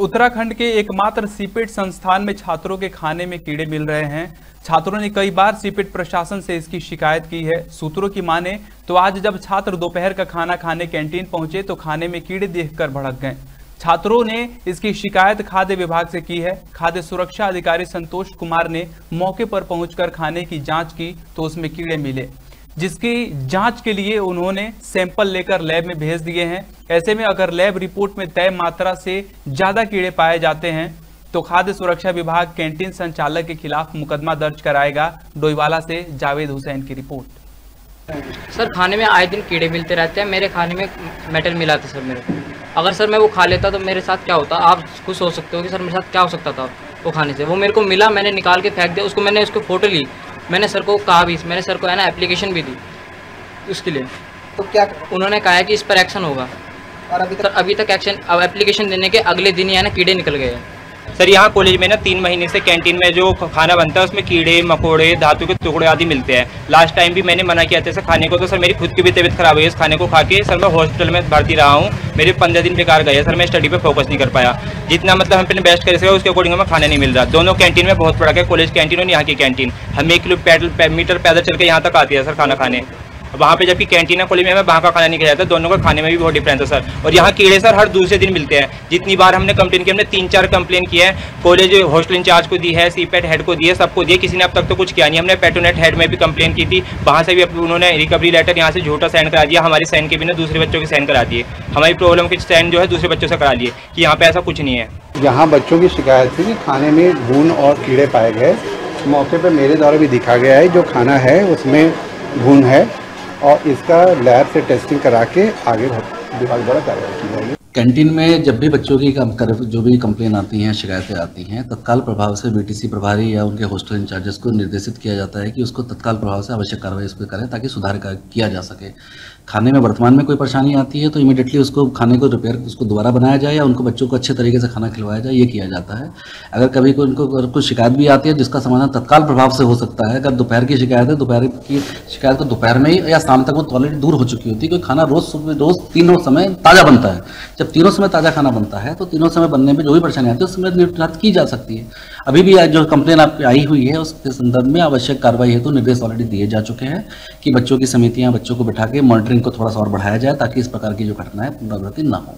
उत्तराखंड के एकमात्र सीपेट संस्थान में छात्रों के खाने में कीड़े मिल रहे हैं। छात्रों ने कई बार सीपेट प्रशासन से इसकी शिकायत की है। सूत्रों की माने तो आज जब छात्र दोपहर का खाना खाने कैंटीन पहुँचे तो खाने में कीड़े देखकर भड़क गए। छात्रों ने इसकी शिकायत खाद्य विभाग से की है। खाद्य सुरक्षा अधिकारी संतोष कुमार ने मौके पर पहुंचकर खाने की जाँच की तो उसमें कीड़े मिले। जिसकी जाँच के लिए उन्होंने सैंपल लेकर लैब में भेज दिए हैं। ऐसे में अगर लैब रिपोर्ट में तय मात्रा से ज़्यादा कीड़े पाए जाते हैं तो खाद्य सुरक्षा विभाग कैंटीन संचालक के खिलाफ मुकदमा दर्ज कराएगा। डोईवाला से जावेद हुसैन की रिपोर्ट। सर, खाने में आए दिन कीड़े मिलते रहते हैं। मेरे खाने में मेटल मिला था सर मेरे। को अगर सर मैं वो खा लेता तो मेरे साथ क्या होता? आप खुद हो सकते हो कि सर मेरे साथ क्या हो सकता था वो खाने से? वो मेरे को मिला, मैंने निकाल के फेंक दिया, उसको मैंने उसको फ़ोटो ली। मैंने सर को कहा भी मैंने सर को है ना एप्लीकेशन भी दी उसके लिए। तो क्या उन्होंने कहा है कि इस पर एक्शन होगा। और अभी तक अभी तक एक्शन अब एप्लीकेशन देने के अगले दिन ही है ना कीड़े निकल गए हैं। सर, यहाँ कॉलेज में ना तीन महीने से कैंटीन में जो खाना बनता है, उसमें कीड़े, मकोड़े, धातु के टुकड़े आदि मिलते हैं। लास्ट टाइम भी मैंने मना किया था सर खाने को तो सर मेरी खुद की भी तबीयत खराब हुई है। इस खाने को खा के सर मैं हॉस्पिटल में भर्ती रहा हूँ। मेरे पंद्रह दिन बेकार गए सर, मैं स्टडी पर फोकस नहीं कर पाया। जितना मतलब हम अपने बेस्ट कर सके उसके अकॉर्डिंग हमें खाना नहीं मिल रहा। दोनों कैंटीन में बहुत फ़र्क है। कॉलेज कैंटीन और यहाँ की कैंटीन हम एक किलो मीटर पैदल चल के यहाँ तक आती है सर खाना खाने। वहाँ पे जबकि कैंटीन कॉलेज में हमें वहाँ का खाना नहीं खाया जाता, दोनों का खाने में भी बहुत डिफरेंस है सर और यहाँ कीड़े सर हर दूसरे दिन मिलते हैं। जितनी बार हमने कंप्लेन की, हमने तीन चार कंप्लेन किया है। कॉलेज हॉस्टल इंचार्ज को दी है सीपेट हेड को दी है, सबको दिए किसी ने अब तक तो कुछ किया नहीं। हमने पेटोनेट हेड में भी कंप्लेन की थी। वहाँ से भी उन्होंने रिकवरी लेटर यहाँ से झूठा साइन करा दिया। हमारी साइन के बिना दूसरे बच्चों के साइन करा दिए। हमारी प्रॉब्लम के साइन जो है दूसरे बच्चों से करा लिए कि यहाँ पर ऐसा कुछ नहीं है। यहाँ बच्चों की शिकायत थी कि खाने में घून और कीड़े पाए गए। मौके पर मेरे द्वारा भी दिखा गया है, जो खाना है उसमें घून है। और इसका लैब से टेस्टिंग करा के आगे विभाग द्वारा कार्रवाई की जाएगी। कैंटीन में जब भी बच्चों की जो भी कंप्लेन आती हैं, शिकायतें आती हैं, तत्काल प्रभाव से बीटीसी प्रभारी या उनके हॉस्टल इंचार्जेस को निर्देशित किया जाता है कि उसको तत्काल प्रभाव से आवश्यक कार्रवाई उस पर करें ताकि सुधार किया जा सके। खाने में वर्तमान में कोई परेशानी आती है तो इमीडिएटली उसको खाने को रिपेयर उसको दोबारा बनाया जाए या उनको बच्चों को अच्छे तरीके से खाना खिलवाया जाए, ये किया जाता है। अगर कभी कोई उनको कोई शिकायत भी आती है जिसका समाधान तत्काल प्रभाव से हो सकता है, अगर दोपहर की शिकायत है, दोपहर की शिकायत को दोपहर में ही या शाम तक वो ऑलरेडी दूर हो चुकी होती है, क्योंकि खाना रोज सुबह, रोज तीनों समय ताज़ा बनता है। जब तीनों समय ताज़ा खाना बनता है तो तीनों समय बनने में जो भी परेशानी आती है उसमें निर्धारित की जा सकती है। अभी भी जो कंप्लेन आपकी आई हुई है, उसके संदर्भ में आवश्यक कार्रवाई है तो निर्देश ऑलरेडी दिए जा चुके हैं कि बच्चों की समितियाँ बच्चों को बैठा के मॉनिटरिंग को थोड़ा सा और बढ़ाया जाए, ताकि इस प्रकार की जो घटना है, पुनरावृत्ति न हो।